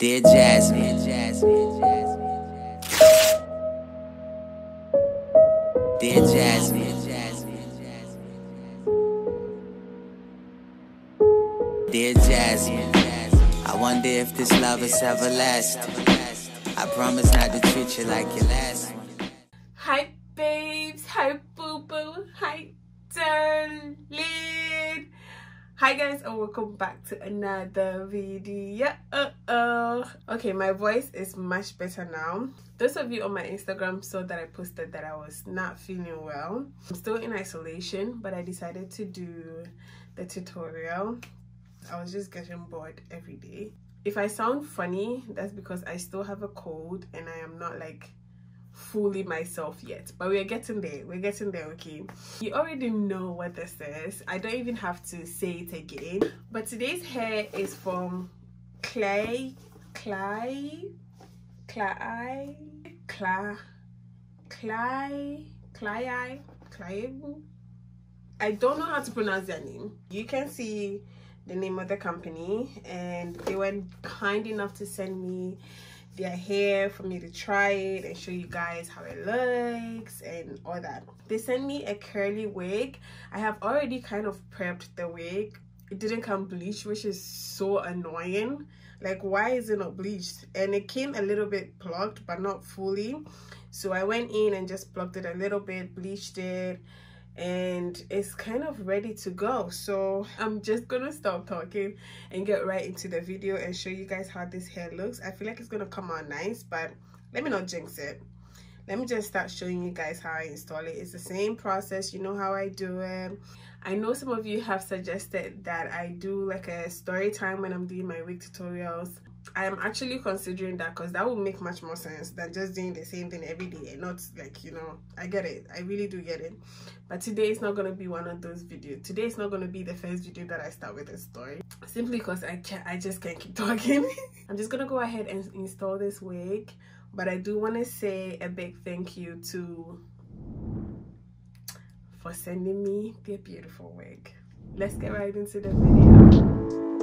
Dear Jasmine, Dear Jasmine, Dear Jasmine, I wonder if this love is everlasting. I promise not to treat you like your last. Hi babes, hi boo boo, hi darling. Hi guys and welcome back to another video. Uh oh. Okay, my voice is much better now. Those of you on my Instagram saw that I posted that I was not feeling well. I'm still in isolation, but I decided to do the tutorial. I was just getting bored every day if I sound funny, that's because I still have a cold and I am not like fully myself yet but we're getting there we're getting there okay? You already know what this is. I don't even have to say it again but today's hair is from clay clay clay clay clay clay clay i don't know how to pronounce their name. You can see the name of the company and they were kind enough to send me their hair for me to try it and show you guys how it looks and all that. They sent me a curly wig. I have already kind of prepped the wig. It didn't come bleached which is so annoying. Like why is it not bleached? And it came a little bit plucked but not fully. So i went in and just plucked it a little bit bleached it and it's kind of ready to go. So i'm just gonna stop talking and get right into the video and show you guys how this hair looks. I feel like it's gonna come out nice but let me not jinx it. Let me just start showing you guys how i install it. It's the same process. You know how i do it. I know some of you have suggested that i do like a story time when i'm doing my wig tutorials I am actually considering that because that would make much more sense than just doing the same thing every day and not like you know I get it. I really do get it. But today is not going to be one of those videos today is not going to be the first video that I start with a story simply because I can't I just can't keep talking. I'm just gonna go ahead and install this wig but I do want to say a big thank you to for sending me their beautiful wig. Let's get right into the video